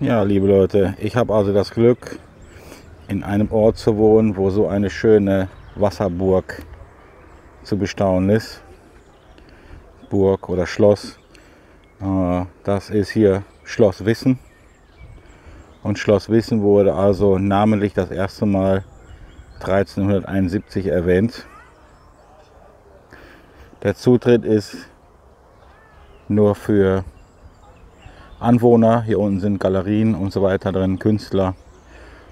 Ja, liebe Leute, ich habe also das Glück, in einem Ort zu wohnen, wo so eine schöne Wasserburg zu bestaunen ist. Burg oder Schloss. Äh, das ist hier Schloss Wissen. Und Schloss Wissen wurde also namentlich das erste Mal 1371 erwähnt. Der Zutritt ist nur für Anwohner. Hier unten sind Galerien und so weiter drin, Künstler.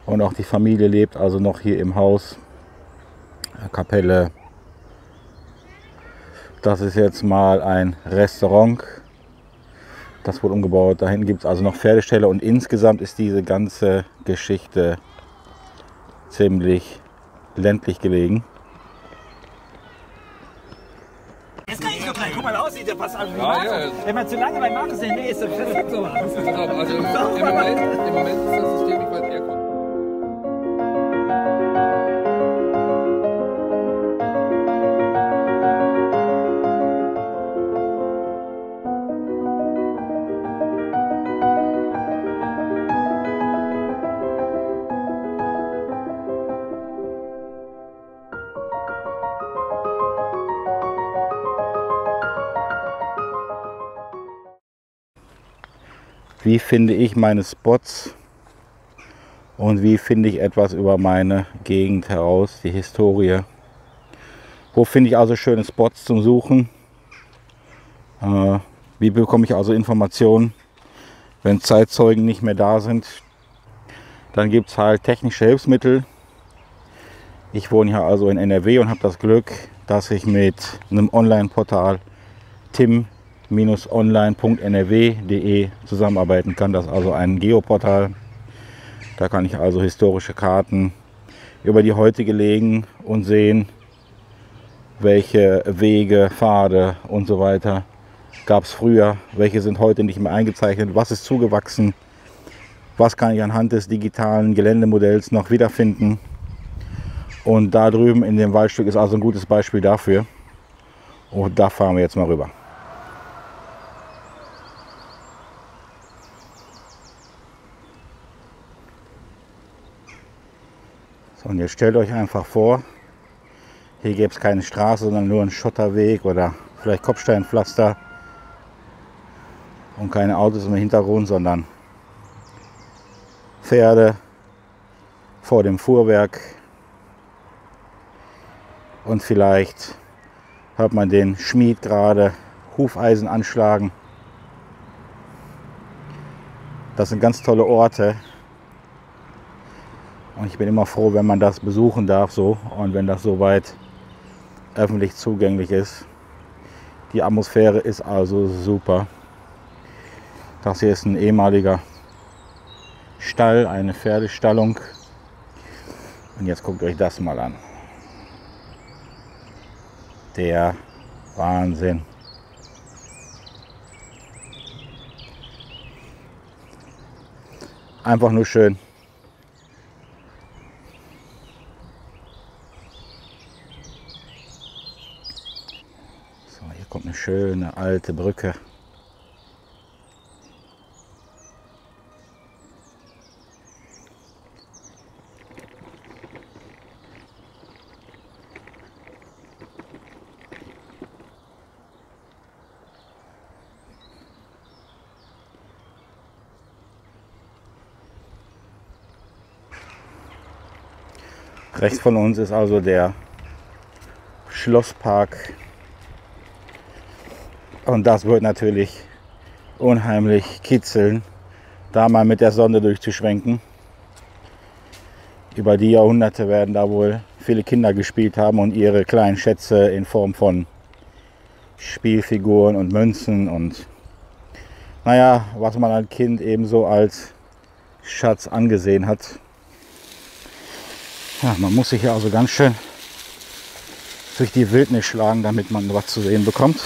Und auch die Familie lebt also noch hier im Haus. Kapelle. Das ist jetzt mal ein Restaurant. Das wurde umgebaut. Da hinten gibt es also noch Pferdeställe und insgesamt ist diese ganze Geschichte ziemlich ländlich gelegen. Jetzt kann ich so klein. Guck mal aussieht, der passt an. Ja, ja. Wenn man zu lange bei Markus Nähe ist, dann perfekt so. Also im, Moment, im Moment ist das System Wie finde ich meine Spots und wie finde ich etwas über meine Gegend heraus, die Historie. Wo finde ich also schöne Spots zum Suchen? Äh, wie bekomme ich also Informationen, wenn Zeitzeugen nicht mehr da sind? Dann gibt es halt technische Hilfsmittel. Ich wohne hier also in NRW und habe das Glück, dass ich mit einem Online-Portal tim-online.nrw.de zusammenarbeiten kann. Das ist also ein Geoportal. Da kann ich also historische Karten über die heutige legen und sehen, welche Wege, Pfade und so weiter gab es früher, welche sind heute nicht mehr eingezeichnet, was ist zugewachsen, was kann ich anhand des digitalen Geländemodells noch wiederfinden. Und da drüben in dem Waldstück ist also ein gutes Beispiel dafür. Und da fahren wir jetzt mal rüber. Und jetzt stellt euch einfach vor, hier gäbe es keine Straße, sondern nur einen Schotterweg oder vielleicht Kopfsteinpflaster und keine Autos im Hintergrund, sondern Pferde vor dem Fuhrwerk und vielleicht hört man den Schmied gerade Hufeisen anschlagen. Das sind ganz tolle Orte. Und ich bin immer froh, wenn man das besuchen darf so und wenn das soweit öffentlich zugänglich ist. Die Atmosphäre ist also super. Das hier ist ein ehemaliger Stall, eine Pferdestallung. Und jetzt guckt euch das mal an. Der Wahnsinn. Einfach nur schön. So, hier kommt eine schöne alte Brücke. Rechts von uns ist also der Schlosspark. Und das wird natürlich unheimlich kitzeln, da mal mit der Sonne durchzuschwenken. Über die Jahrhunderte werden da wohl viele Kinder gespielt haben und ihre kleinen Schätze in Form von Spielfiguren und Münzen und naja, was man als Kind ebenso als Schatz angesehen hat. Ja, man muss sich ja also ganz schön durch die Wildnis schlagen, damit man was zu sehen bekommt.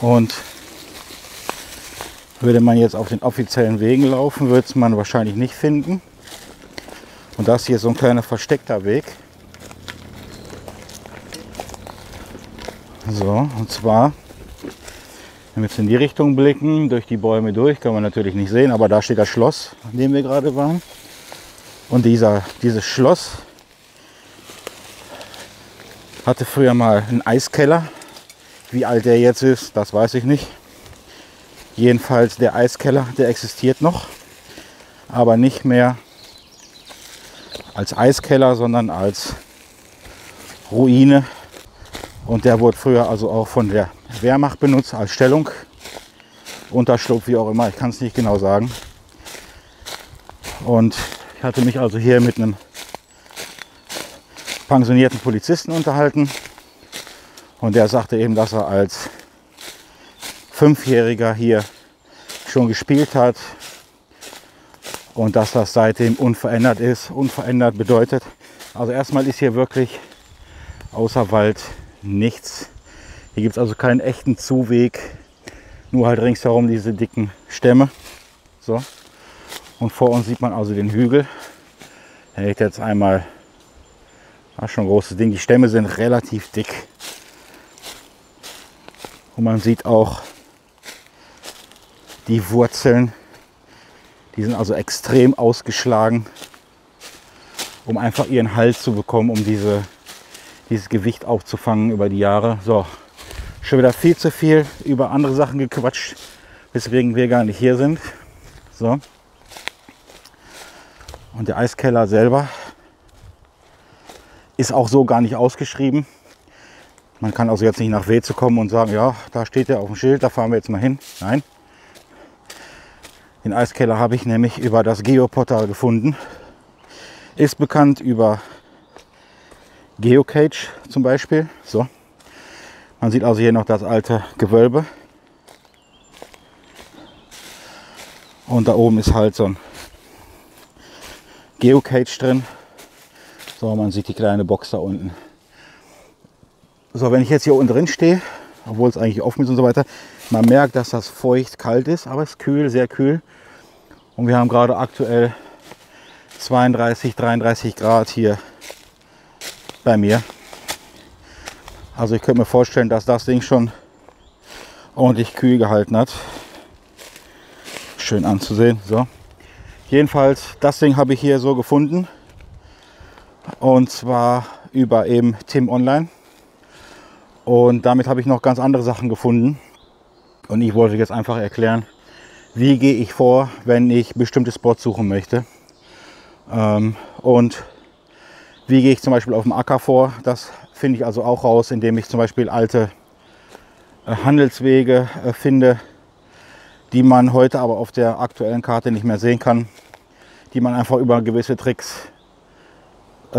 Und würde man jetzt auf den offiziellen Wegen laufen, würde es man wahrscheinlich nicht finden. Und das hier ist so ein kleiner versteckter Weg. So, und zwar Wenn wir jetzt in die Richtung blicken, durch die Bäume durch, kann man natürlich nicht sehen, aber da steht das Schloss, an dem wir gerade waren. Und dieser, dieses Schloss hatte früher mal einen Eiskeller. Wie alt der jetzt ist, das weiß ich nicht. Jedenfalls der Eiskeller, der existiert noch, aber nicht mehr als Eiskeller, sondern als Ruine. Und der wurde früher also auch von der Wehrmacht benutzt als Stellung, Unterschlupf, wie auch immer, ich kann es nicht genau sagen. Und ich hatte mich also hier mit einem pensionierten Polizisten unterhalten und der sagte eben, dass er als Fünfjähriger hier schon gespielt hat und dass das seitdem unverändert ist. Unverändert bedeutet, also erstmal ist hier wirklich außer Wald nichts. Hier gibt es also keinen echten Zuweg, nur halt ringsherum diese dicken Stämme. So. Und vor uns sieht man also den Hügel. Der liegt jetzt einmal das ist schon ein großes Ding. Die Stämme sind relativ dick. Und man sieht auch die Wurzeln. Die sind also extrem ausgeschlagen, um einfach ihren Hals zu bekommen, um diese, dieses Gewicht aufzufangen über die Jahre. So, schon wieder viel zu viel über andere Sachen gequatscht, weswegen wir gar nicht hier sind. So. Und der Eiskeller selber ist auch so gar nicht ausgeschrieben. Man kann also jetzt nicht nach Weze kommen und sagen, ja, da steht er auf dem Schild, da fahren wir jetzt mal hin. Nein. Den Eiskeller habe ich nämlich über das Geoportal gefunden. Ist bekannt über Geocage zum Beispiel. So. Man sieht also hier noch das alte Gewölbe. Und da oben ist halt so ein Geocage drin. So, man sieht die kleine Box da unten. So, wenn ich jetzt hier unten drin stehe, obwohl es eigentlich offen ist und so weiter, man merkt, dass das feucht kalt ist, aber es ist kühl, sehr kühl. Und wir haben gerade aktuell 32, 33 Grad hier bei mir. Also ich könnte mir vorstellen, dass das Ding schon ordentlich kühl gehalten hat. Schön anzusehen. So. Jedenfalls, das Ding habe ich hier so gefunden. Und zwar über eben Tim Online. Und damit habe ich noch ganz andere Sachen gefunden. Und ich wollte jetzt einfach erklären, wie gehe ich vor, wenn ich bestimmte Spots suchen möchte. Ähm, und wie gehe ich zum Beispiel auf dem Acker vor. Das finde ich also auch raus, indem ich zum Beispiel alte äh, Handelswege äh, finde, die man heute aber auf der aktuellen Karte nicht mehr sehen kann, die man einfach über gewisse Tricks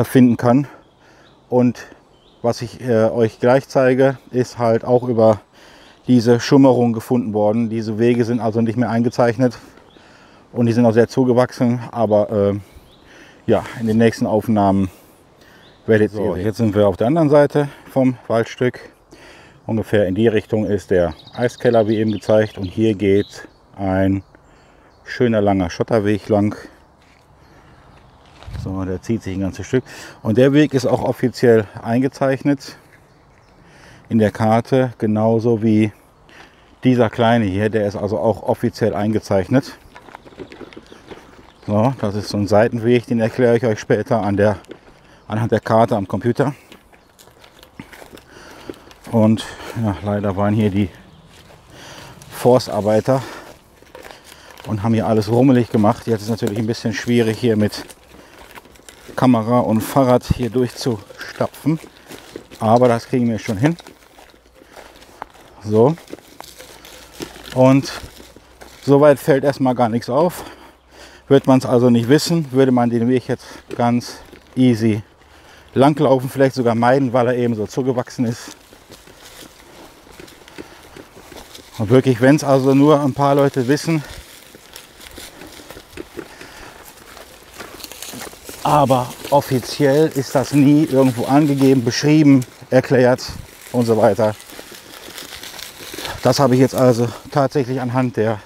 finden kann. Und was ich äh, euch gleich zeige, ist halt auch über diese Schummerung gefunden worden. Diese Wege sind also nicht mehr eingezeichnet und die sind auch sehr zugewachsen. Aber äh, ja, in den nächsten Aufnahmen werdet ihr. So, jetzt sind wir auf der anderen Seite vom Waldstück. Ungefähr in die Richtung ist der Eiskeller, wie eben gezeigt. Und hier geht ein schöner langer Schotterweg lang. So, der zieht sich ein ganzes Stück. Und der Weg ist auch offiziell eingezeichnet in der Karte, genauso wie dieser kleine hier, der ist also auch offiziell eingezeichnet. So, das ist so ein Seitenweg, den erkläre ich euch später an der, anhand der Karte am Computer. Und ja, leider waren hier die Forstarbeiter und haben hier alles rummelig gemacht. Jetzt ist es natürlich ein bisschen schwierig hier mit Kamera und Fahrrad hier durchzustapfen. Aber das kriegen wir schon hin. So. Und soweit fällt erstmal gar nichts auf. Wird man es also nicht wissen, würde man den Weg jetzt ganz easy langlaufen, vielleicht sogar meiden, weil er eben so zugewachsen ist. Und wirklich, wenn es also nur ein paar Leute wissen, aber offiziell ist das nie irgendwo angegeben, beschrieben, erklärt und so weiter. Das habe ich jetzt also tatsächlich anhand der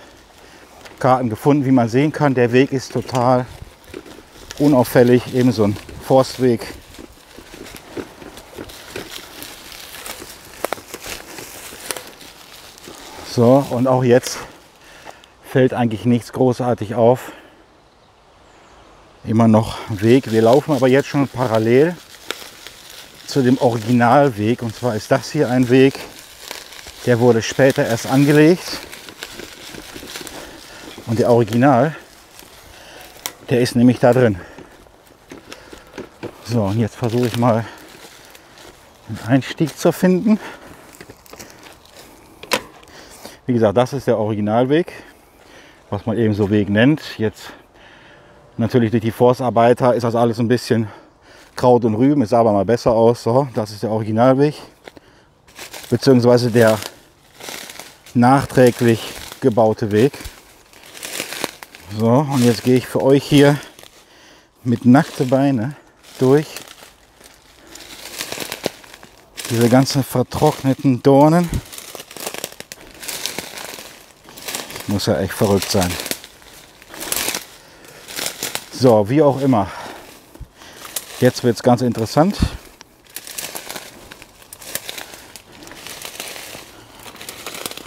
Karten gefunden. Wie man sehen kann, der Weg ist total unauffällig, eben so ein Forstweg. So, und auch jetzt fällt eigentlich nichts großartig auf. Immer noch Weg. Wir laufen aber jetzt schon parallel zu dem Originalweg. Und zwar ist das hier ein Weg, der wurde später erst angelegt. Und der Original, der ist nämlich da drin. So, und jetzt versuche ich mal einen Einstieg zu finden. Wie gesagt, das ist der Originalweg, was man eben so Weg nennt. Jetzt natürlich durch die Forstarbeiter ist das alles ein bisschen Kraut und Rüben. Es sah aber mal besser aus. So, das ist der Originalweg, beziehungsweise der nachträglich gebaute Weg. So, und jetzt gehe ich für euch hier mit nackten Beine durch diese ganzen vertrockneten Dornen. Muss ja echt verrückt sein. So, wie auch immer. Jetzt wird es ganz interessant.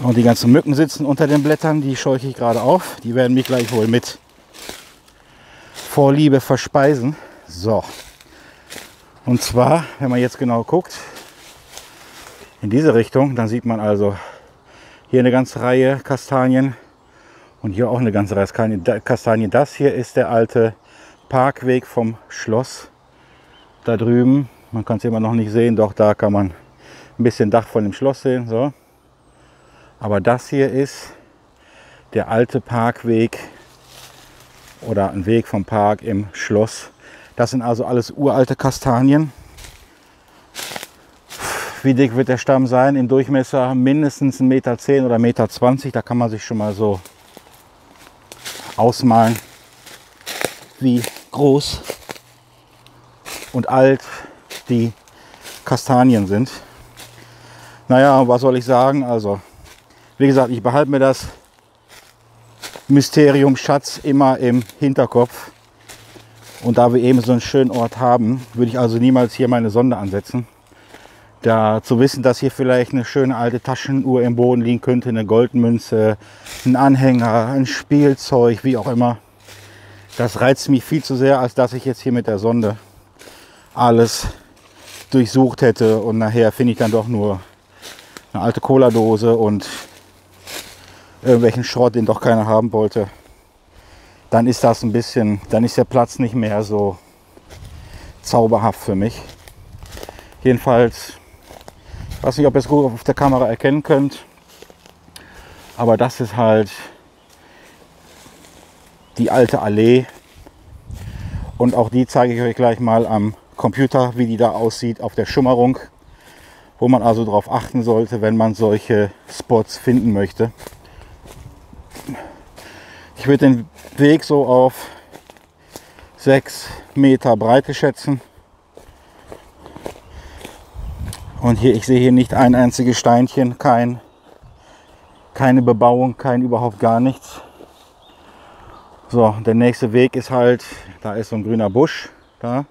Und die ganzen Mücken sitzen unter den Blättern, die scheuche ich gerade auf. Die werden mich gleich wohl mit Vorliebe verspeisen. So. Und zwar, wenn man jetzt genau guckt, in diese Richtung, dann sieht man also hier eine ganze Reihe Kastanien und hier auch eine ganze Reihe Kastanien. Das hier ist der alte Parkweg vom Schloss da drüben. Man kann es immer noch nicht sehen, doch da kann man ein bisschen Dach von dem Schloss sehen. So. Aber das hier ist der alte Parkweg oder ein Weg vom Park im Schloss. Das sind also alles uralte Kastanien. Wie dick wird der Stamm sein? Im Durchmesser mindestens 1,10 Meter oder 1,20 Meter. Da kann man sich schon mal so ausmalen, wie groß und alt die Kastanien sind. Naja, was soll ich sagen? Also, wie gesagt, ich behalte mir das Mysterium Schatz immer im Hinterkopf. Und da wir eben so einen schönen Ort haben, würde ich also niemals hier meine Sonde ansetzen. Da zu wissen, dass hier vielleicht eine schöne alte Taschenuhr im Boden liegen könnte, eine Goldmünze, ein Anhänger, ein Spielzeug, wie auch immer. Das reizt mich viel zu sehr, als dass ich jetzt hier mit der Sonde alles durchsucht hätte und nachher finde ich dann doch nur eine alte Cola-Dose und irgendwelchen Schrott, den doch keiner haben wollte. Dann ist das ein bisschen, dann ist der Platz nicht mehr so zauberhaft für mich. Jedenfalls, ich weiß nicht, ob ihr es gut auf der Kamera erkennen könnt, aber das ist halt die alte Allee. Und auch die zeige ich euch gleich mal am Computer, wie die da aussieht auf der Schummerung, wo man also darauf achten sollte, wenn man solche Spots finden möchte. Ich würde den Weg so auf 6 Meter Breite schätzen. Und hier, ich sehe hier nicht ein einziges Steinchen, kein, keine Bebauung, kein überhaupt gar nichts. So, der nächste Weg ist halt, da ist so ein grüner Busch da.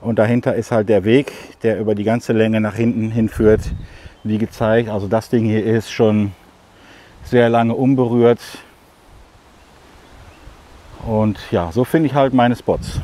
Und dahinter ist halt der Weg, der über die ganze Länge nach hinten hinführt, wie gezeigt. Also das Ding hier ist schon sehr lange unberührt. Und ja, so finde ich halt meine Spots.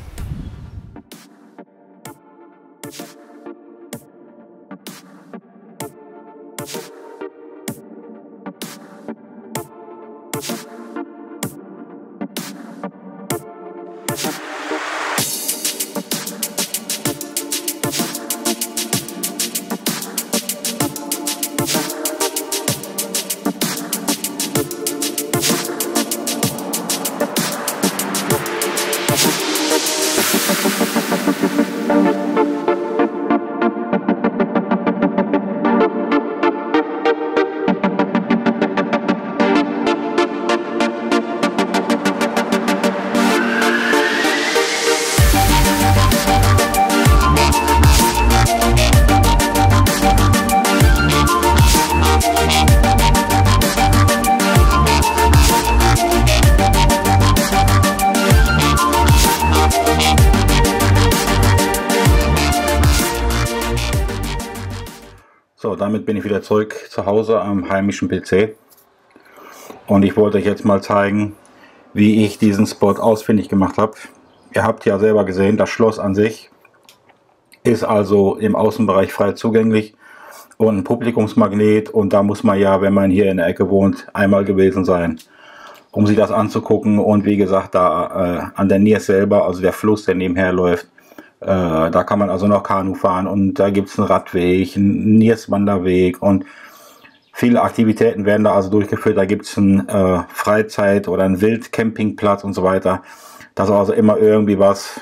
Wieder zurück zu Hause am heimischen PC. Und ich wollte euch jetzt mal zeigen, wie ich diesen Spot ausfindig gemacht habe. Ihr habt ja selber gesehen, das Schloss an sich ist also im Außenbereich frei zugänglich und ein Publikumsmagnet und da muss man ja, wenn man hier in der Ecke wohnt, einmal gewesen sein, um sich das anzugucken und wie gesagt, da äh, an der Niers selber, also der Fluss, der nebenher läuft, äh, da kann man also noch Kanu fahren und da gibt es einen Radweg, einen Nierswanderweg und viele Aktivitäten werden da also durchgeführt. Da gibt es einen äh, Freizeit- oder einen Wildcampingplatz und so weiter. Das ist also immer irgendwie was,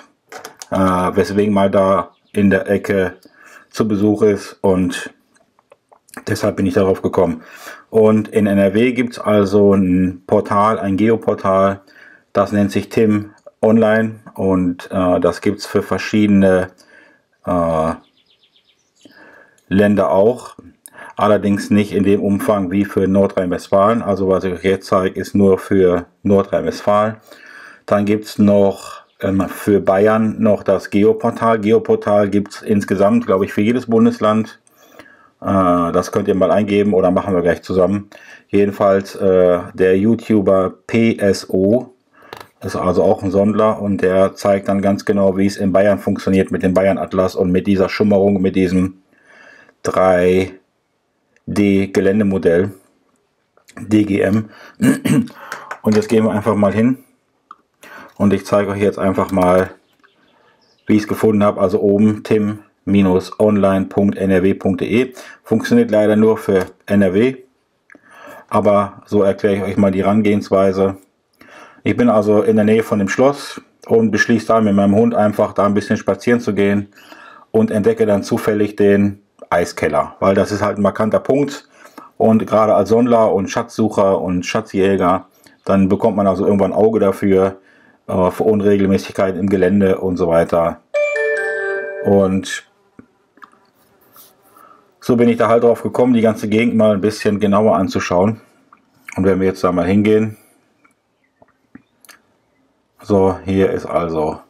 äh, weswegen mal da in der Ecke zu Besuch ist und deshalb bin ich darauf gekommen. Und in NRW gibt es also ein Portal, ein Geoportal, das nennt sich Tim Online und äh, das gibt es für verschiedene äh, Länder auch. Allerdings nicht in dem Umfang wie für Nordrhein-Westfalen. Also was ich euch jetzt zeige, ist nur für Nordrhein-Westfalen. Dann gibt es noch ähm, für Bayern noch das Geoportal. Geoportal gibt es insgesamt, glaube ich, für jedes Bundesland. Äh, das könnt ihr mal eingeben oder machen wir gleich zusammen. Jedenfalls äh, der YouTuber PSO ist also auch ein Sondler und der zeigt dann ganz genau, wie es in Bayern funktioniert mit dem Bayern Atlas und mit dieser Schummerung, mit diesem 3D-Geländemodell DGM. Und jetzt gehen wir einfach mal hin und ich zeige euch jetzt einfach mal, wie ich es gefunden habe. Also oben tim-online.nrw.de. Funktioniert leider nur für NRW. Aber so erkläre ich euch mal die Herangehensweise. Ich bin also in der Nähe von dem Schloss und beschließe da mit meinem Hund einfach da ein bisschen spazieren zu gehen und entdecke dann zufällig den Eiskeller, weil das ist halt ein markanter Punkt und gerade als Sondler und Schatzsucher und Schatzjäger, dann bekommt man also irgendwann ein Auge dafür, äh, für Unregelmäßigkeiten im Gelände und so weiter. Und so bin ich da halt drauf gekommen, die ganze Gegend mal ein bisschen genauer anzuschauen. Und wenn wir jetzt da mal hingehen, so hier ist also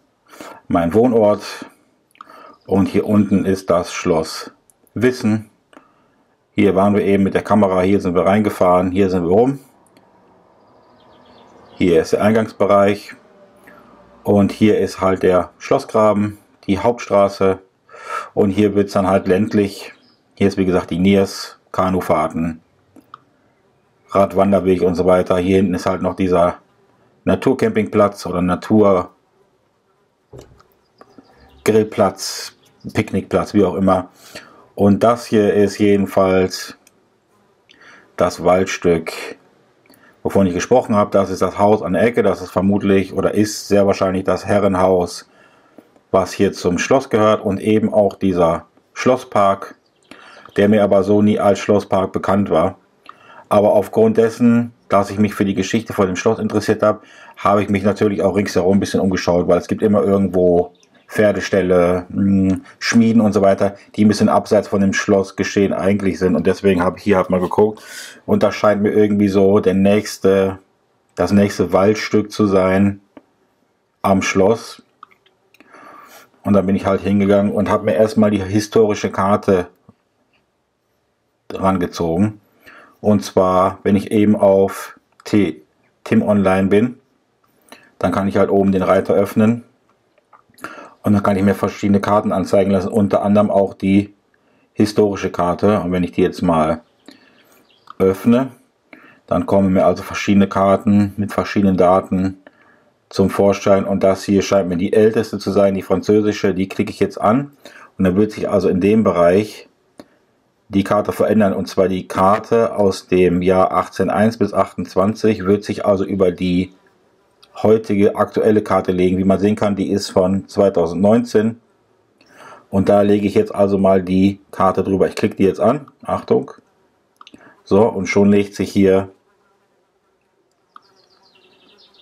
mein Wohnort und hier unten ist das Schloss Wissen. Hier waren wir eben mit der Kamera, hier sind wir reingefahren, hier sind wir rum. Hier ist der Eingangsbereich und hier ist halt der Schlossgraben, die Hauptstraße. Und hier wird es dann halt ländlich. Hier ist wie gesagt die Niers, Kanufahrten, Radwanderweg und so weiter. Hier hinten ist halt noch dieser Naturcampingplatz oder Natur Grillplatz, Picknickplatz, wie auch immer. Und das hier ist jedenfalls das Waldstück wovon ich gesprochen habe, das ist das Haus an der Ecke, das ist vermutlich oder ist sehr wahrscheinlich das Herrenhaus, was hier zum Schloss gehört und eben auch dieser Schlosspark, der mir aber so nie als Schlosspark bekannt war. Aber aufgrund dessen, dass ich mich für die Geschichte von dem Schloss interessiert habe, habe ich mich natürlich auch ringsherum ein bisschen umgeschaut, weil es gibt immer irgendwo Pferdeställe, hm, Schmieden und so weiter, die ein bisschen abseits von dem Schlossgeschehen eigentlich sind. Und deswegen habe ich hier halt mal geguckt. Und das scheint mir irgendwie so der nächste, das nächste Waldstück zu sein am Schloss. Und dann bin ich halt hingegangen und habe mir erstmal die historische Karte rangezogen. Und zwar, wenn ich eben auf T Tim Online bin, dann kann ich halt oben den Reiter öffnen und dann kann ich mir verschiedene Karten anzeigen lassen, unter anderem auch die historische Karte. Und wenn ich die jetzt mal öffne, dann kommen mir also verschiedene Karten mit verschiedenen Daten zum Vorschein. Und das hier scheint mir die älteste zu sein, die französische. Die klicke ich jetzt an. Und dann wird sich also in dem Bereich die Karte verändern. Und zwar die Karte aus dem Jahr 1801 bis 28 wird sich also über die heutige aktuelle Karte legen. Wie man sehen kann, die ist von 2019. Und da lege ich jetzt also mal die Karte drüber. Ich klicke die jetzt an. Achtung. So, und schon legt sich hier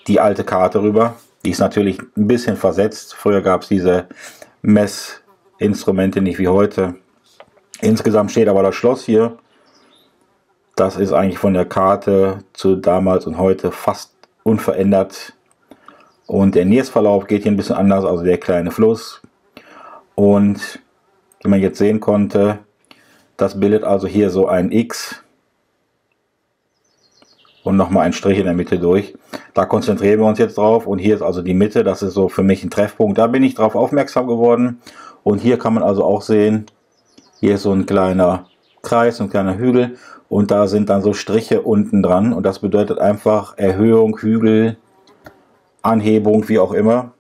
die alte Karte rüber. Die ist natürlich ein bisschen versetzt. Früher gab es diese Messinstrumente nicht wie heute. Insgesamt steht aber das Schloss hier. Das ist eigentlich von der Karte zu damals und heute fast unverändert und der Niersverlauf geht hier ein bisschen anders, also der kleine Fluss. Und wie man jetzt sehen konnte, das bildet also hier so ein X, und nochmal einen Strich in der Mitte durch. Da konzentrieren wir uns jetzt drauf und hier ist also die Mitte, das ist so für mich ein Treffpunkt. Da bin ich drauf aufmerksam geworden und hier kann man also auch sehen, hier ist so ein kleiner Kreis, ein kleiner Hügel und da sind dann so Striche unten dran und das bedeutet einfach Erhöhung, Hügel, Anhebung, wie auch immer.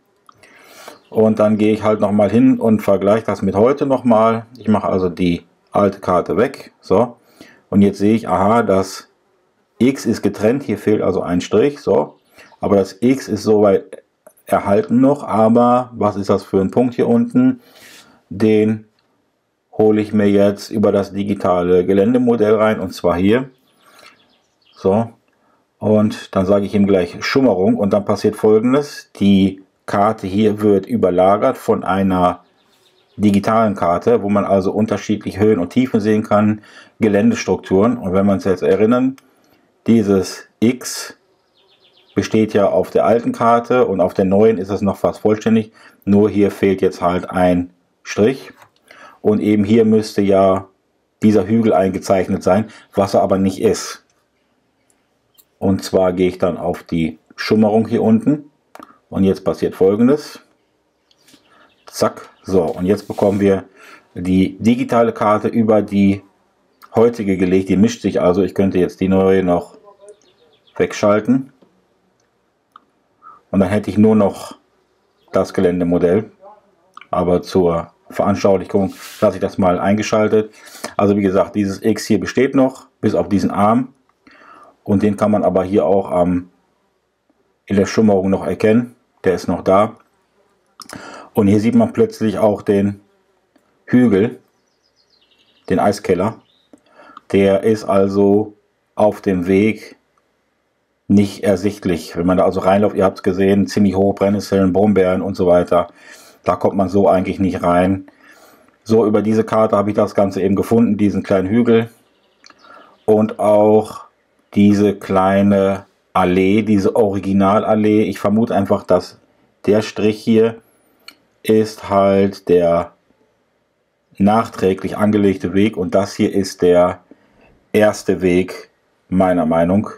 Und dann gehe ich halt nochmal hin und vergleiche das mit heute nochmal. Ich mache also die alte Karte weg. So. Und jetzt sehe ich, aha, das X ist getrennt. Hier fehlt also ein Strich. So. Aber das X ist soweit erhalten noch. Aber was ist das für ein Punkt hier unten? Den hole ich mir jetzt über das digitale Geländemodell rein. Und zwar hier. So. Und dann sage ich ihm gleich Schummerung. Und dann passiert folgendes. Die Karte hier wird überlagert von einer digitalen Karte, wo man also unterschiedlich Höhen und Tiefen sehen kann, Geländestrukturen. Und wenn wir uns jetzt erinnern, dieses X besteht ja auf der alten Karte und auf der neuen ist es noch fast vollständig. Nur hier fehlt jetzt halt ein Strich. Und eben hier müsste ja dieser Hügel eingezeichnet sein, was er aber nicht ist. Und zwar gehe ich dann auf die Schummerung hier unten und jetzt passiert folgendes. Zack. So, und jetzt bekommen wir die digitale Karte über die heutige gelegt. Die mischt sich also. Ich könnte jetzt die neue noch wegschalten. Und dann hätte ich nur noch das Geländemodell. Aber zur Veranschaulichung lasse ich das mal eingeschaltet. Also wie gesagt, dieses X hier besteht noch, bis auf diesen Arm. Und den kann man aber hier auch ähm, in der Schummerung noch erkennen der ist noch da. Und hier sieht man plötzlich auch den Hügel, den Eiskeller. Der ist also auf dem Weg nicht ersichtlich. Wenn man da also reinläuft, ihr habt es gesehen, ziemlich hohe Brennnesseln, Brombeeren und so weiter. Da kommt man so eigentlich nicht rein. So, über diese Karte habe ich das Ganze eben gefunden, diesen kleinen Hügel. Und auch diese kleine Allee, diese Originalallee. Ich vermute einfach, dass der Strich hier ist halt der nachträglich angelegte Weg und das hier ist der erste Weg meiner Meinung.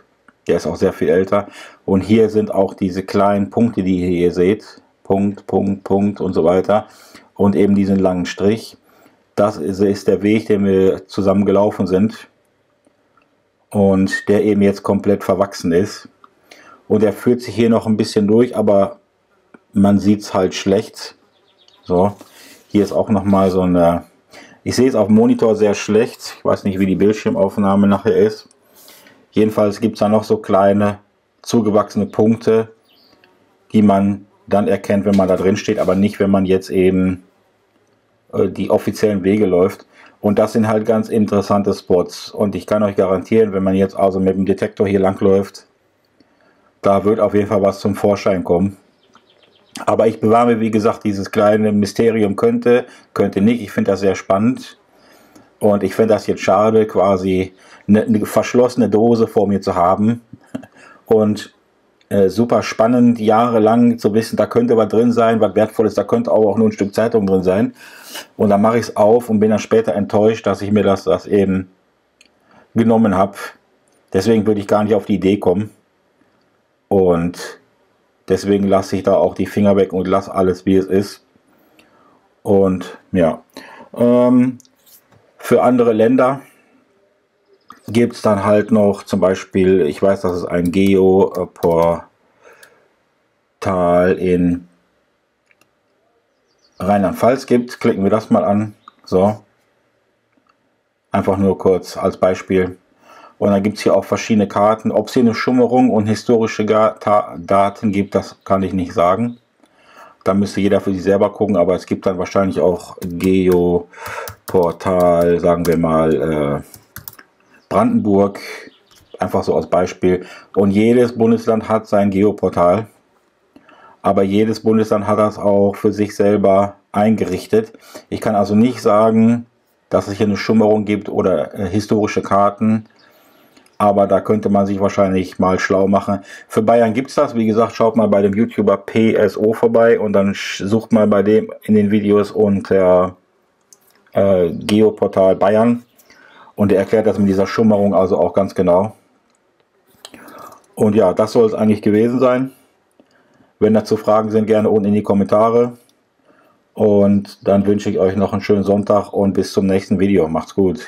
Der ist auch sehr viel älter. Und hier sind auch diese kleinen Punkte, die ihr hier seht. Punkt, Punkt, Punkt und so weiter. Und eben diesen langen Strich. Das ist, der Weg, den wir zusammen gelaufen sind und der eben jetzt komplett verwachsen ist. Und er führt sich hier noch ein bisschen durch, aber man sieht es halt schlecht. So, hier ist auch noch mal so eine, ich sehe es auf dem Monitor sehr schlecht. Ich weiß nicht, wie die Bildschirmaufnahme nachher ist. Jedenfalls gibt es da noch so kleine zugewachsene Punkte, die man dann erkennt, wenn man da drin steht, aber nicht, wenn man jetzt eben äh, die offiziellen Wege läuft. Und das sind halt ganz interessante Spots. Und ich kann euch garantieren, wenn man jetzt also mit dem Detektor hier lang läuft, da wird auf jeden Fall was zum Vorschein kommen. Aber ich bewahre mir, wie gesagt, dieses kleine Mysterium könnte, könnte nicht. Ich finde das sehr spannend. Und ich finde das jetzt schade, quasi eine, eine, verschlossene Dose vor mir zu haben. Und äh, super spannend, jahrelang zu wissen, da könnte was drin sein, was Wertvolles, da könnte auch nur ein Stück Zeitung drin sein. Und dann mache ich es auf und bin dann später enttäuscht, dass ich mir das, das eben genommen habe. Deswegen würde ich gar nicht auf die Idee kommen. Und deswegen lasse ich da auch die Finger weg und lasse alles wie es ist. Und ja, ähm, für andere Länder gibt es dann halt noch zum Beispiel, ich weiß, dass es ein Geoportal in Rheinland-Pfalz gibt. Klicken wir das mal an. So. Einfach nur kurz als Beispiel. Und dann gibt es hier auch verschiedene Karten. Ob es hier eine Schummerung und historische Daten gibt, das kann ich nicht sagen. Da müsste jeder für sich selber gucken, aber es gibt dann wahrscheinlich auch Geoportal, sagen wir mal, äh, Brandenburg, einfach so als Beispiel. Und jedes Bundesland hat sein Geoportal, aber jedes Bundesland hat das auch für sich selber eingerichtet. Ich kann also nicht sagen, dass es hier eine Schummerung gibt oder äh, historische Karten aber da könnte man sich wahrscheinlich mal schlau machen. Für Bayern gibt es das. Wie gesagt, schaut mal bei dem YouTuber PSO vorbei und dann sucht mal bei dem in den Videos unter äh, Geoportal Bayern. Und er erklärt das mit dieser Schummerung also auch ganz genau. Und ja, das soll es eigentlich gewesen sein. Wenn dazu Fragen sind, gerne unten in die Kommentare. Und dann wünsche ich euch noch einen schönen Sonntag und bis zum nächsten Video. Macht's gut.